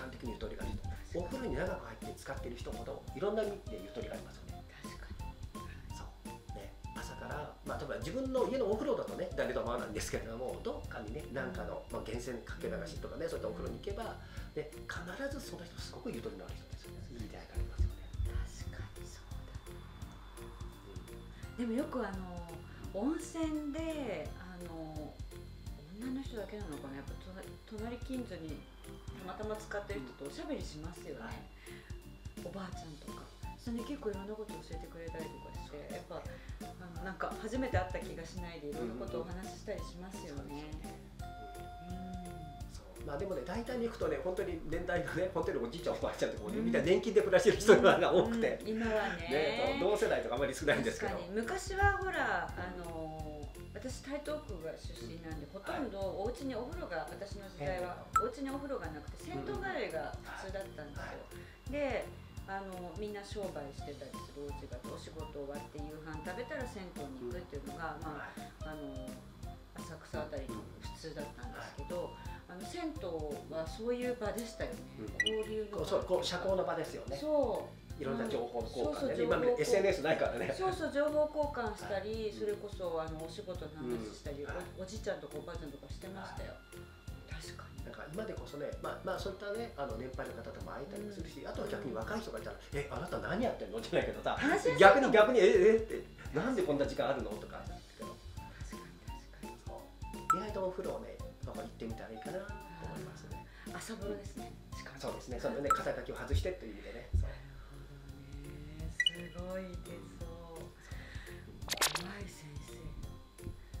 間的にゆとりがある人お風呂に長く入って使っている人ほどいろんな意味でゆとりがありますよね。確かに。そう。ね。朝から、まあ、例えば自分の家のお風呂だとね誰とも合わないんですけれどもどっかにね何かの、まあ、源泉かけ流しとかねそういったお風呂に行けば、ね、必ずその人すごくゆとりのある人ですよね。いい出会いがありますよね、確かにそうだでもよくあの温泉であの女の人だけなのかな？やっぱ隣隣近所にたまたま使ってる人とおしゃべりしますよね、はい。おばあちゃんとか。それで結構いろんなこと教えてくれたりとかしてやっぱあのなんか初めて会った気がしないでいろんなことをお話ししたりしますよね。まあでもね大体に行くとね本当に年代がね本当におじいちゃんおばあちゃんってこう、ねみんな年金で暮らしてる人が多くて、うん今はね。ね 同世代とかあまり少ないんですけど。昔はほらあの私台東区が出身なんでほとんどお家にお風呂が私の時代はお家にお風呂がなくて銭湯帰りが普通だったんですよ、であのみんな商売してたりするお家があってお仕事終わって夕飯食べたら銭湯に行くっていうのが、まあ、あの浅草あたりの普通だったんですけど、あの銭湯はそういう場でしたよね、うん交流のそう社交の場ですよね。そういろんな情報交換ね、そうそう情報今 SNS ないからね。そうそう情報交換したり、はいそれこそあのお仕事の話したり、うんはい。おおじいちゃんとかおばあちゃんとかしてましたよ、確かに。なんか今でこそね、まあ、まあそういったねあの年配の方とも会えたりもするし、あとは逆に若い人がいたら「えあなた何やってんの?」じゃないけどさ逆に逆に「ええってなんでこんな時間あるの?」とか。確かに確かに。意外とお風呂をねなんか行ってみたらいいかなと思いますね。朝風呂ですね。そうですね。そのね肩書きを外してという意味でねごい出そう怖い先生。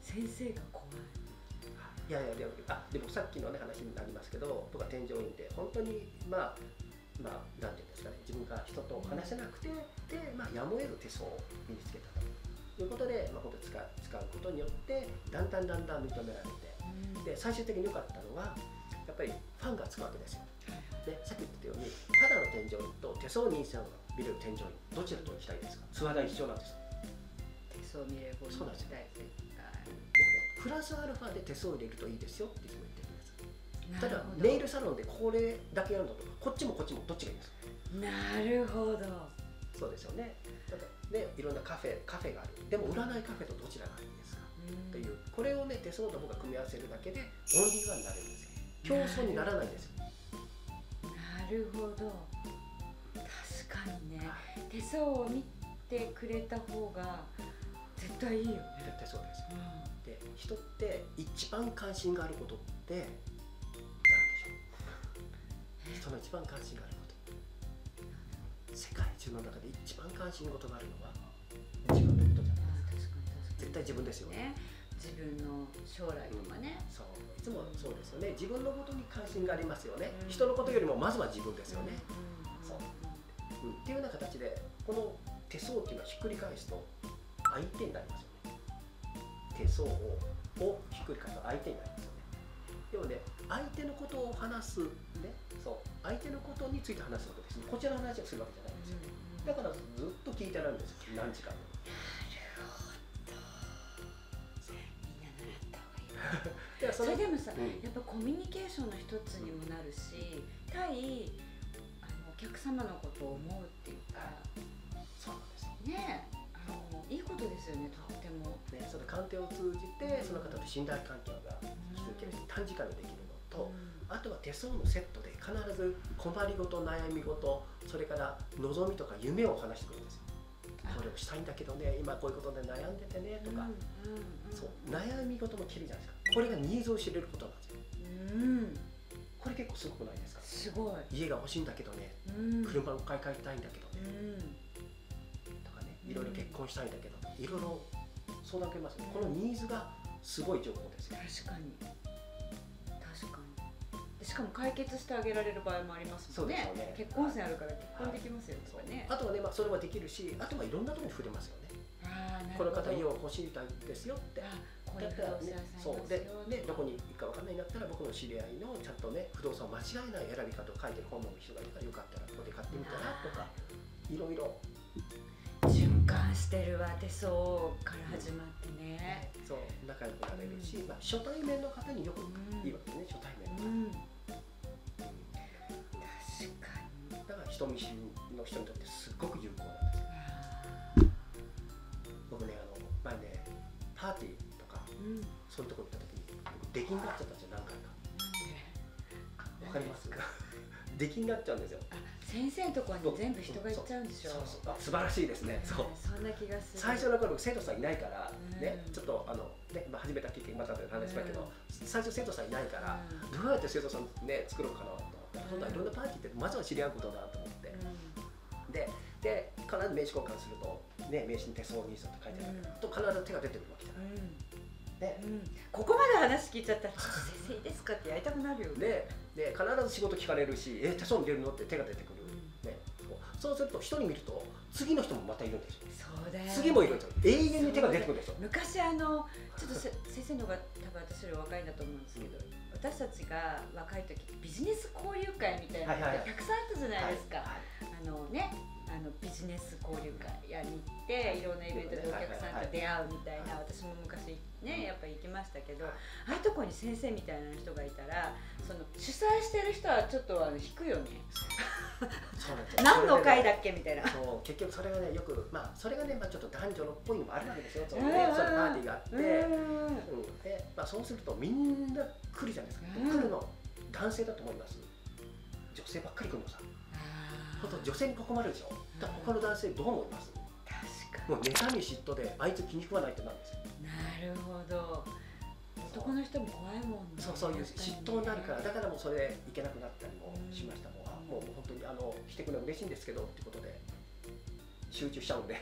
先生が怖い。いやいやでもあでもさっきのね話になりますけど僕は添乗員で本当にまあまあなんていうんですかね自分が人と話せなくてで、まあ、やむを得る手相を身につけたと。いうことで、まあ、本当使う使うことによってだんだんだんだん認められてで最終的に良かったのはやっぱりファンがつくわけですよ。でさっき言ったようにただの添乗員と手相認証が見れる添乗員どちらと行きたいですか？ツアー代一緒なんです。よ。手相見れる方にそうなんですよ。プラスアルファで手相を入れるといいですよっていつも言ってるんです。対ただネイルサロンでこれだけやるのとかこっちもこっちもどっちがいいです。かなるほど。そうですよね。だからねいろんなカフェカフェがある。でも占いカフェとどちらがいいですか？というこれをね手相と僕が組み合わせるだけでオンリーワンになれるんです。よ競争にならないんですよ。なるほど。確かにね。手相を見てくれた方が絶対いいよね、絶対そうです。で人って一番関心があることって何でしょう？人の一番関心があること。世界中の中で一番関心事があるのは自分のことじゃない。ですか絶対自分ですよね。ね。自分の将来とかね、そう。いつもそうですよね。自分のことに関心がありますよね、うん。人のことよりもまずは自分ですよね、うんそううんっていうような形でこの手相っていうのはひっくり返すと相手になりますよね。手相ををひっくり返すと相手になりますよね。でもね相手のことを話すねそう相手のことについて話すわけですね。こちらの話をするわけじゃないんですよ。だからずっと聞いてられるんですよ。何時間も。それでもさ、うん。やっぱコミュニケーションの一つにもなるし対客様のことを思うっていうかそうなんですよ。ねあのいいことですよねとっても。ね、その鑑定を通じてその方と信頼関係が築けるし短時間でできるのと、あとは手相のセットで必ず困りごと悩み事それから望みとか夢を話してくるんですよ。あ。これをしたいんだけどね今こういうことで悩んでてねとか、そう悩み事も切るじゃないですか。これがニーズを知れることなんですよ。うんこれ結構すごくないですか？すごい。家が欲しいんだけどねうん。車を買い替えたいんだけどうね、ん。とかねいろいろ結婚したいんだけどいろいろ相談受けますよこのニーズがすごい情報ですよ。確かに。確かに。でしかも解決してあげられる場合もありますもんね。そうですよね。結婚線あるから結婚できますよとかね、あとはね、まあ、それはできるしあとはいろんなところに触れますよね。この方家を欲しいですよってあこういう不動産屋さんいますよそうででどこに行くかわかんないんだったら僕の知り合いのちゃんとね不動産を間違いない選び方を書いてる本の人がいるからよかったらここで買ってみたらとかいろいろ。循環してるわ手相から始まってね、そう。仲良くなれるし、まあ、初対面の方によくいいわけね初対面のうん、確かにだから人見知りの人に。とってすっごく有効なんですよ僕ねあの前ねパーティーそういうとこ行った時に僕出禁になっちゃったんですよ何回か。わかります？出禁になっちゃうんですよ。あ先生のところに全部人が行っちゃうんでしょそうそうあ素晴らしいですね。そう。そんな気がする。最初の頃生徒さんいないから、ねうん。ちょっとあの、ねまあ、始めた経験またで話しますけど、うん。最初生徒さんいないから、うどうやって生徒さん、ね、作ろうかなと思って、そん。ないろんなパーティーってまずは知り合うことだと思って、ん。でで必ず名刺交換すると、ね、名刺に手相ニーズって書いてあると必ず手が出てくるわけじゃない。ねうんうん。ここまで話聞いちゃったら「ちょっと先生いいですか?」ってやりたくなるよね。でで必ず仕事聞かれるし「え手相見れるの?」って手が出てくる、うん。ね、そうすると一人見ると次の人もまたいるんですよ。そうだよ。ね次もいるんですよ。永遠に手が出てくるんですよ。昔あのちょっとせ先生の方が多分私より若いんだと思うんですけど、私たちが若い時ビジネス交流会みたいなのはいはいってたくさんあったじゃないですか、はいあのねあのビジネス交流会やに行ってい。ろんなイベントでお客さんと出会うみたいな、はい私も昔ねやっぱり行きましたけど、はい。ああいうところに先生みたいな人がいたらその主催してる人はちょっとあの引くよね。何の会だっけみたいな。そう結局それがねよくまあそれがね、まあ、ちょっと男女のっぽいのもあるわけですよそのうんねそのパーティーがあって、うんうんでまあ、そうするとみんな来るじゃないですか、うん。来るの男性だと思います。女性ばっかり来るのさ。ほんと女性に囲まれるでしょ。他の男性どう思います？確かもう妬み嫉妬であいつ気に食わないってなるんですよるほど。男の人も怖いもんね。そうそういう嫉妬になるからだだからもうそれでいけなくなったりもしました。もうあもう本当にあの来てくれるの嬉しいんですけどってことで集中しちゃうんで。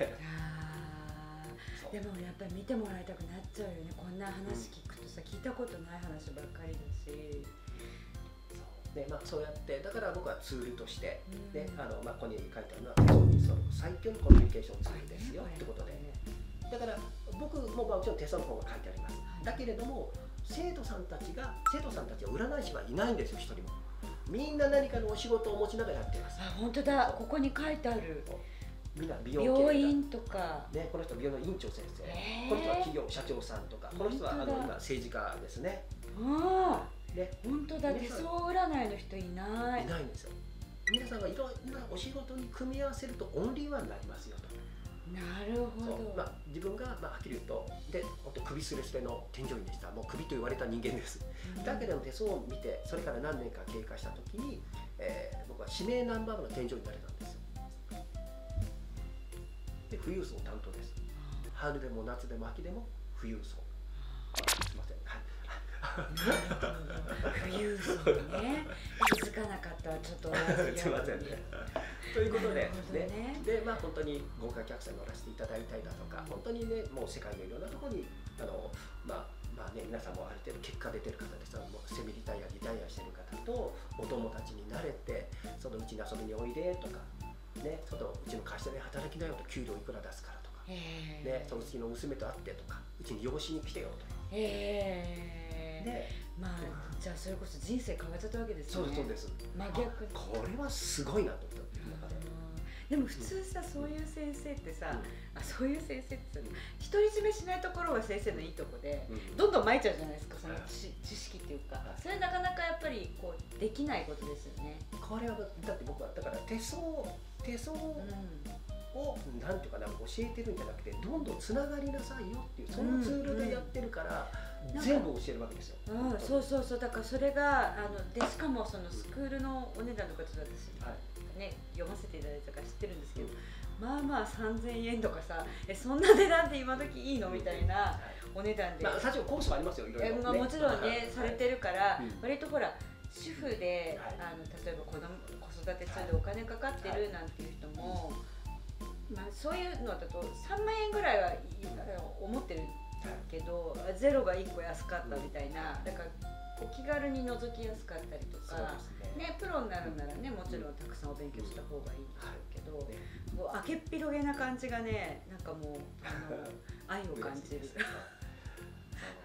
でもやっぱり見てもらいたくなっちゃうよね。こんな話聞くとさ聞いたことない話ばっかりだし、でまあ、そうやってだから僕はツールとして、うん。ねあのまあ、ここに書いてあるのは最強のコミュニケーションツールですよってことで。だから僕もまあもちろん手相の方が書いてあります。だけれども生徒さんたちが生徒さんたちは占い師はいないんですよ一人も。みんな何かのお仕事を持ちながらやってます。あ本当だ。ここに書いてある。みんな美容系病院とか。ね、この人は美容の院長先生、へー。この人は企業社長さんとか。この人はあの今政治家ですね。あね。あ本当だ。手相占いの人いない。いないんですよ。皆さんがいろんなお仕事に組み合わせるとオンリーワンになりますよとなるほど。まあ、自分が、まあ、はっきり言うとで本当首すれすれの添乗員でした。もう首と言われた人間です。だけど手相を見てそれから何年か経過した時に、えー僕は指名ナンバーワンの添乗員になれたんですよ。で富裕層担当です。春でも夏でも秋でも富裕層。あすいません。はい富裕層ね気づかなかったわちょっとすいませんねということで、なるほどねでまあ本当に豪華客船乗らせていただいたりだとか本当にねもう世界のいろんなところにあのまあまあね皆さんもある程度結果出てる方ですもうセミリタイアリタイアしてる方とお友達になれてそのうちに遊びにおいでとかねそのうちの会社で働きなよと給料いくら出すからとか、ね、そのうちの娘と会ってとかうちに養子に来てよとか、へえね、まあじゃあそれこそ人生変わっちゃったわけですね。うですそうです。真逆これはすごいなと思った。中で。も普通さそういう先生ってさ、うん。あそういう先生って独り占めしないところが先生のいいとこで、うん。どんどん撒いちゃうじゃないですかそのはい。知知識っていうか。はい。それなかなかやっぱりこうできないことですよね。これはだって僕はだから手相手相うをなんていうかな教えてるんじゃなくてどんどんつながりなさいよっていうそのツールでやってるから、うん全部教えるわけですよ。ん、うん、そうそうそう。だからそれがあのでしかもそのスクールのお値段とかちょっと私はい。ね読ませていただいたから知ってるんですけど、うんまあまあ3000円とかさえそんな値段で今時いいのみたいなはい。お値段で、まあ、最初コースもありますよ、いろいろ、えまあ、もちろんね、はい。されてるから、うん。割とほら主婦で、はい。あの例えば子供子育て中でお金かかってるなんていう人も、まあ、そういうのだと3万円ぐらいはい思ってるけどゼロが1個安かったみたいなだからこう気軽に覗きやすかったりとかね。ね、プロになるならねもちろんたくさんお勉強した方がいいんでしょうけど、ねもう明けっぴろげな感じがねなんかもう あの愛を感じる。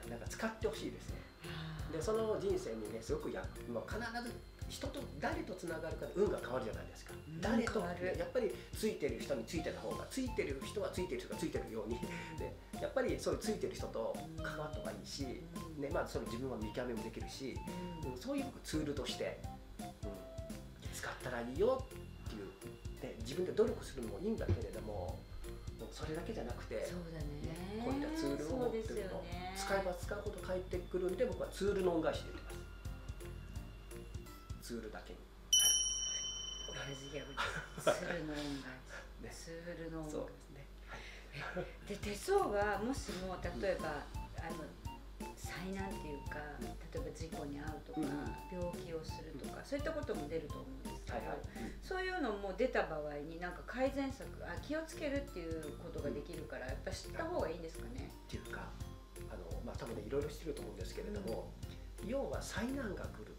なんか使ってほしいですね。でその人生にねすごくや、まあ、必ず人と誰とつながるかで運が変わるじゃないですか、うん。誰とやっぱりついてる人についてた方がついてる人はついてる人がついてるようにでやっぱりそういうついてる人と関わった方がいいし、うん。ねまあ、それ自分は見極めもできるし、うそういうツールとして、うん、使ったらいいよっていう、ね、自分で努力するのもいいんだけれどもそれだけじゃなくてそうだね。こういったツールを持ってると、ね。使えば使うほど返ってくるんで僕はツールの恩返しでツールだけに、ツールの恩ね返しツールのですね。しで手相がもしも例えばあの災難っていうか例えば事故に遭うとか、うん。病気をするとかそういったことも出ると思うんですけど、そういうのも出た場合になんか改善策あ気をつけるっていうことができるからやっぱ知った方がいいんですかね？っていうかあのまあ多分ねいろいろしてると思うんですけれども、要は災難が来る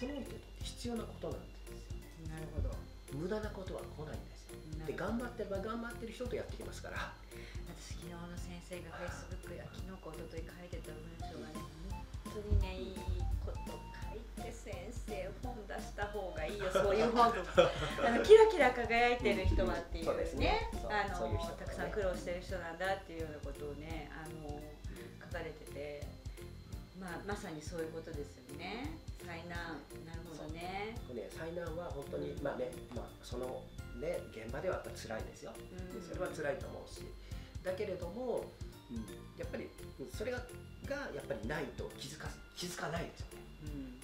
その必要なことなんですなるほど。無駄なことは来ないんですよ。で頑張ってれば頑張ってる人とやってきますから。私昨日の先生がフェイスブックや昨日か一昨日書いてた文章がね本当にねいいこと書いて先生本出した方がいいよそういう本とか。あのキラキラ輝いてる人はっていうね。ね。あのたくさん苦労してる人なんだっていうようなことをねあの書かれてて、まあ、まさにそういうことですよね。災難。なるほどね。これね災難は本当にまあね、まあ、そのね現場ではやっぱ辛いですよ。うん。でそれは辛いと思うし。だけれども、うん、やっぱりそれががやっぱりないと気づか気づかないですよね。うん、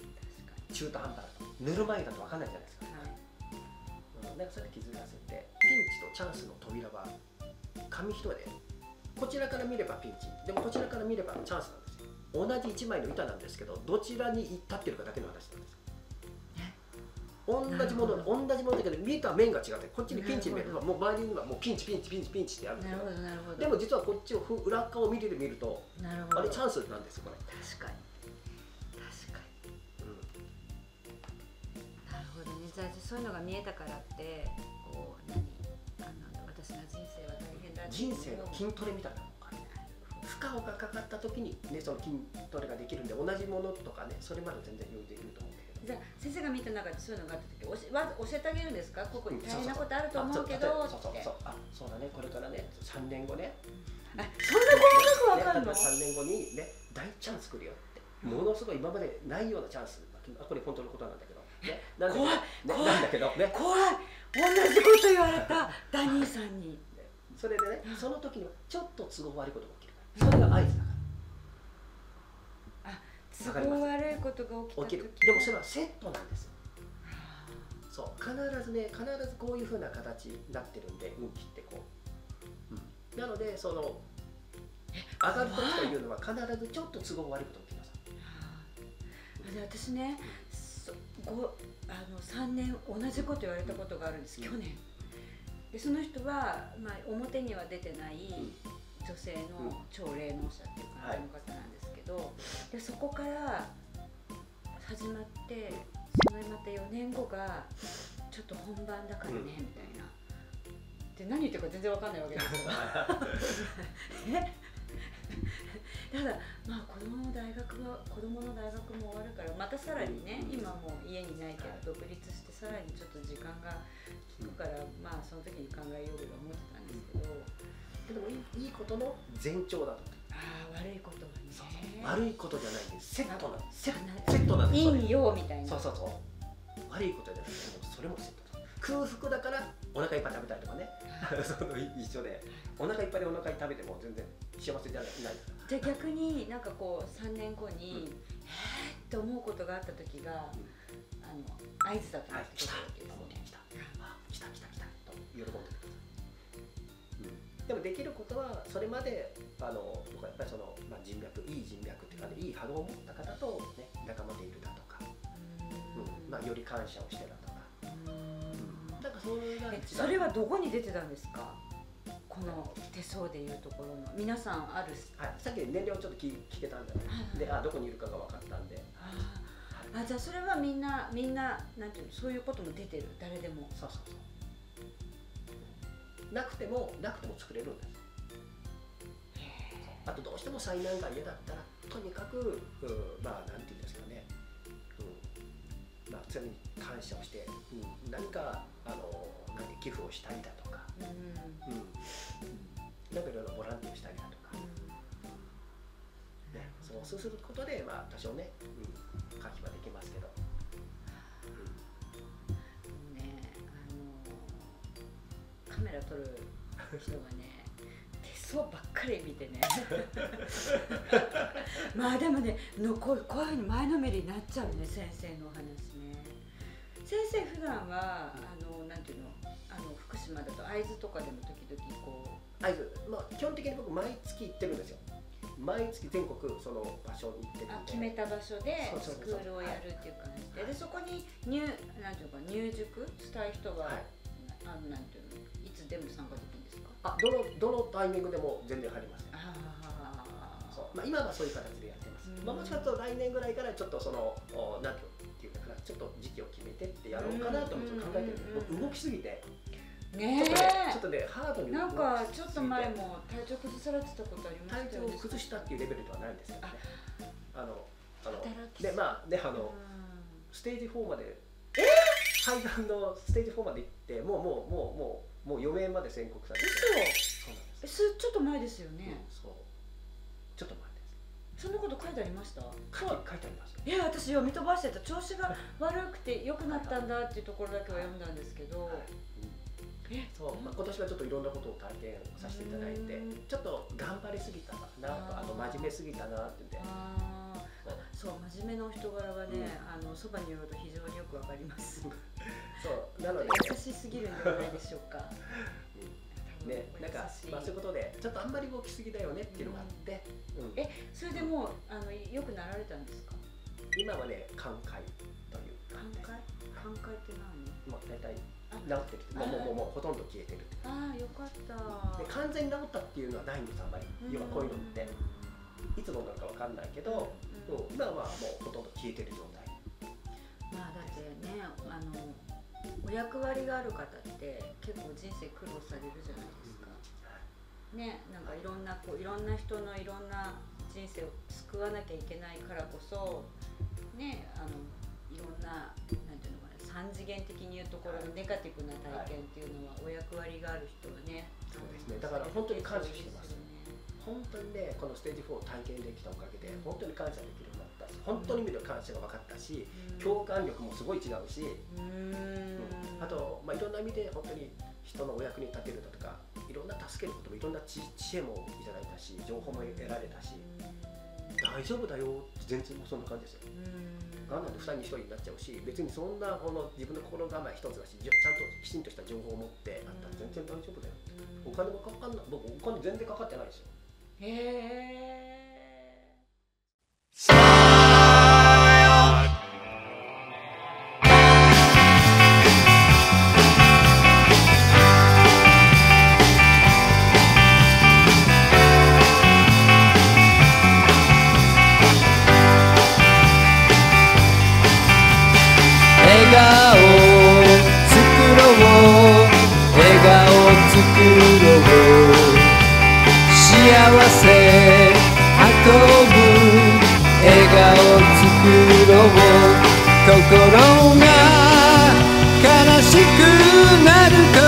確中途半端だと。塗る前だと分かんないじゃないですか、かに、はい。うん、なんかそれで気づかせてピンチとチャンスの扉は紙一重で。こちらから見ればピンチ。でもこちらから見ればチャンスなんですよ同じ一枚の板なんですけどどちらに立ってるかだけの話なんです。同じもの同じものだけど見えた面が違ってこっちにピンチに見える。もう周りにはもうピンチピンチピンチピンチってあるんででも実はこっちをふ裏側を見てみるとあれチャンスなんですよこれ、確かに。確かに。うん。なるほどね。じゃあそういうのが見えたからってこう何？あの私の人生は大変だ人生の筋トレみたいな負荷がかかった時にねその筋トレができるんで同じものとかねそれまで全然余裕できると思うけど。じゃあ先生が見た中でそういうのがあった時教えわ教えてあげるんですか？ここにうん大変なことあると思うけどうそうそうそう。あそうだね。これからね3年後ね。あそんな細かくわかんの？ね、3年後にね大チャンス来るよって。ものすごい今までないようなチャンスあこれ本当のことなんだけど。ね怖い。ね怖い。なんだけど。ね。怖い。同じこと言われた。ダニーさんに。それでねその時にちょっと都合悪いことそれが合図だ都合悪いことが起きる。でもそれはセットなんですよ。そう。必ずね必ずこういうふうな形になってるんで運気ってこう、うん、なのでその上がる時というのは必ずちょっと都合悪いことが起きます私ねそごあの3年同じこと言われたことがあるんです、去年。でその人は、まあ、表には出てない女性の超霊能者っていう感じの方なんですけど、でそこから始まってそのまた4年後がちょっと本番だからね、うんみたいな。で何言ってるか全然わかんないわけですよ。え ただまあ子供の大学は子供の大学も終わるからまたさらにね、うん今もう家にないけど独立してさらにちょっと時間が効くから、まあその時に考えようと思ってたんですけど、でもいいいいことの？前兆だと。ああ悪いことはね。そうそう悪いことじゃないんです。セットなんですセあなセットなんですそれ。陰陽みたいな。そうそうそう。悪いことじゃないでもそれもセットです。空腹だからお腹いっぱい食べたいとかね。その一緒で。お腹いっぱいでお腹食べても全然幸せじゃない。じゃあ逆になんかこう3年後に、えーって思うことがあった時が、あの合図だと思ってくはい来たるわけですね来た。あ来た来た来た。と喜んででもできることはそれまであの僕はやっぱりその、まあ、人脈いい人脈っていうか、ね、いい波動を持った方と、ね、仲間でいるだとか、うんまあ、より感謝をしてだとか、うん。なんかそれがそれはどこに出てたんですか？この手相でいうところの。皆さんあるはい、さっき年齢をちょっと聞聞けたんで、ね。はいであどこにいるかが分かったんで。あじゃあそれはみんなみんななんていうのそういうことも出てる。誰でも。そうそうそうなくてもなくても作れるんです。あとどうしても災難が嫌だったらとにかく、うんまあなんていうんですかね、うんまあ、常に感謝をして、うん、何かあの何寄付をしたりだとか、うん。うん、なんかいろいろボランティアしたりだとか、ね、そうそうすることで、まあ、多少ね、うん、回避はできますけど、あのカメラ撮る人がね手相ばっかり見てね。まあでもねのこうこういうふうに前のめりになっちゃうね先生のお話ね。先生普段はあのなんていうのあの福島だと会津とかでも時々こ合図、まあ、基本的に僕毎月行ってるんですよ。毎月全国その場所に行ってるんで。うあ決めた場所でスクールをやるっていう感じで。でそこに入なんていうか入塾したい人は、はいあのなんていうのいつでも参加できるんですか？あどのどのタイミングでも全然入りますね。ああそう、まあ、今はそういう形でやってます。うん。まあ、もしかすると来年ぐらいからちょっとそのおなんていうかなちょっと時期を決めてってやろうかなと思って考えてるんです。うん僕動きすぎてねちょっとねちょっえとねハードになんかちょっと前も体調崩されてたことありま体調をしたよね。崩したっていうレベルではないんですよね。あのあのでまあねあの、うステージ4まで。肺がんのステージ4まで行ってもうもうもうもうもう余命まで宣告されて嘘そうなんですえすちょっと前ですよね、うんそうちょっと前ですそんなこと書いてありました書いて書いてありますよいや私読み飛ばしてた調子が悪くて良くなったんだっていうところだけは読んだんですけど、はいえそう、まあ、今年はちょっといろんなことを体験させていただいてちょっと頑張りすぎたなとあと真面目すぎたなって言ってそう真面目なお人柄はね、あのそばに寄ると非常によくわかります。そうなので、優しすぎるんではないでしょうか。うん。ねなんか、まあ、そういうことでちょっとあんまり動きすぎだよねっていうのがあって、うん。えそれでもうあの良くなられたんですか？今はね寛解という寛解？寛解って何？まあ、大体あ。治ってきて。もうもうもうもうほとんど消えてるああよかった。で完全に治ったっていうのはないんですあんまり要はこういうのって。いつのなのかわかんないけど、うんうん今はもうほとんど消えてる状態。まあだってねあのお役割がある方って結構人生苦労されるじゃないですか。ねなんかいろんなこういろんな人のいろんな人生を救わなきゃいけないからこそねあのいろんななんていうのかな三次元的に言うところのネガティブな体験っていうのはお役割がある人はねそうですね。だから本当に感謝してます本当にねこのステージ4を体験できたおかげで本当に感謝できるようになったし本当に見る感謝が分かったし共感力もすごい違うし、うーん。あと、まあ、いろんな意味で本当に人のお役に立てるだとかいろんな助けることもいろんな知知恵もいただいたし情報も得られたし大丈夫だよって全然もうそんな感じですよ。がん。なんて2人に1人になっちゃうし別にそんなこの自分の心構え一つだしちゃんときちんとした情報を持ってあったら全然大丈夫だよ。お金もかかんない。僕お金全然かかってないですよへえ心が悲しくなる時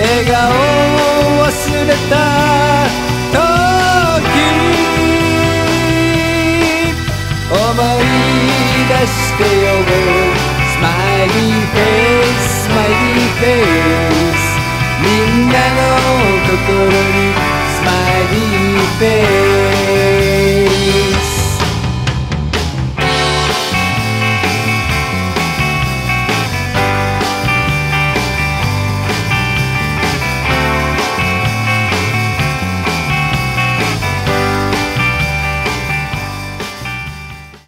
笑顔を忘れた時思い出してよ smiley face smiley face みんなの心にスマイリーフェイス